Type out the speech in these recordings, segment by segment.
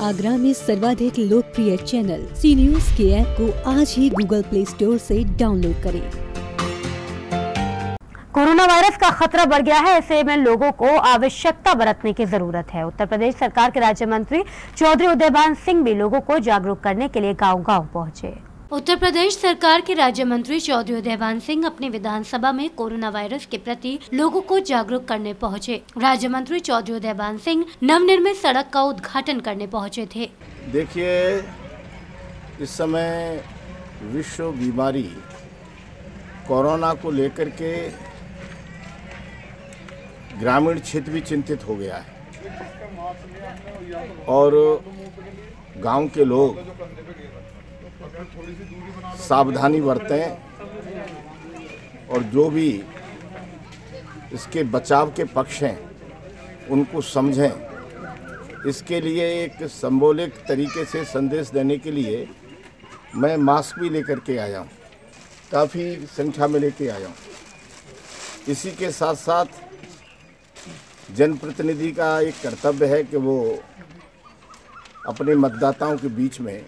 आगरा में सर्वाधिक लोकप्रिय चैनल सी न्यूज़ के ऐप को आज ही गूगल प्ले स्टोर से डाउनलोड करें। कोरोना वायरस का खतरा बढ़ गया है, ऐसे में लोगों को आवश्यकता बरतने की ज़रूरत है। उत्तर प्रदेश सरकार के राज्य मंत्री चौधरी उदयभान सिंह भी लोगों को जागरूक करने के लिए गांव-गांव पहुँचे। उत्तर प्रदेश सरकार के राज्य मंत्री चौधरी उदयभान सिंह अपने विधानसभा में कोरोना वायरस के प्रति लोगों को जागरूक करने पहुँचे। राज्य मंत्री चौधरी उदयभान सिंह नवनिर्मित सड़क का उद्घाटन करने पहुँचे थे। देखिए, इस समय विश्व बीमारी कोरोना को लेकर के ग्रामीण क्षेत्र भी चिंतित हो गया है। और गाँव के लोग सावधानी बरतें और जो भी इसके बचाव के पक्ष हैं, उनको समझें। इसके लिए एक संबोलिक तरीके से संदेश देने के लिए मैं मास्क भी लेकर के आया हूँ। काफ़ी संख्या में लेके आया हूँ। इसी के साथ साथ जनप्रतिनिधि का एक कर्तव्य है कि वो अपने मतदाताओं के बीच में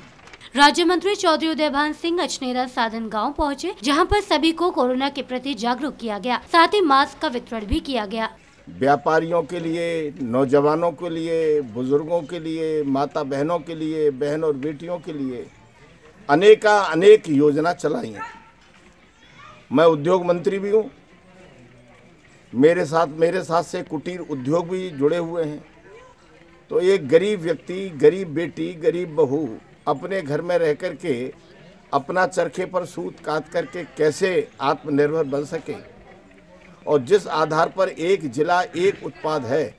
राज्य मंत्री चौधरी उदयभान सिंह अचनेरा साधन गाँव पहुँचे, जहाँ पर सभी को कोरोना के प्रति जागरूक किया गया। साथ ही मास्क का वितरण भी किया गया। व्यापारियों के लिए, नौजवानों के लिए, बुज़ुर्गों के लिए माता बहनों के लिए, बहन और बेटियों के लिए अनेका, अनेक योजना चलाई मैं उद्योग मंत्री भी हूँ। मेरे साथ मेरे साथ से कुटीर उद्योग भी जुड़े हुए हैं। तो एक गरीब व्यक्ति, गरीब बेटी, गरीब बहू अपने घर में रह कर के अपना चरखे पर सूत काट करके कैसे आत्मनिर्भर बन सके? और जिस आधार पर एक जिला एक उत्पाद है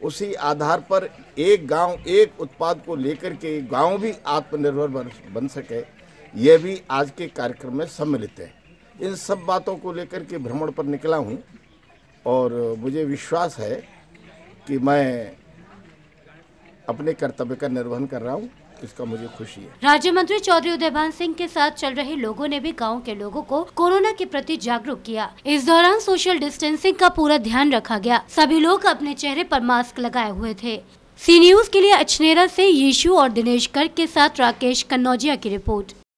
उसी आधार पर एक गाँव एक उत्पाद को लेकर के गाँव भी आत्मनिर्भर बन, बन सके यह भी आज के कार्यक्रम में सम्मिलित है। इन सब बातों को लेकर के भ्रमण पर निकला हूँ और मुझे विश्वास है कि मैं अपने कर्तव्य का निर्वहन कर रहा हूँ। इसका मुझे खुशी है। राज्य मंत्री चौधरी उदयभान सिंह के साथ चल रहे लोगों ने भी गाँव के लोगों को कोरोना के प्रति जागरूक किया। इस दौरान सोशल डिस्टेंसिंग का पूरा ध्यान रखा गया। सभी लोग अपने चेहरे आरोप मास्क लगाए हुए थे। सी न्यूज़ के लिए अचनेरा ऐसी यीशु और दिनेश गर्ग के साथ राकेश कन्नौजिया की रिपोर्ट।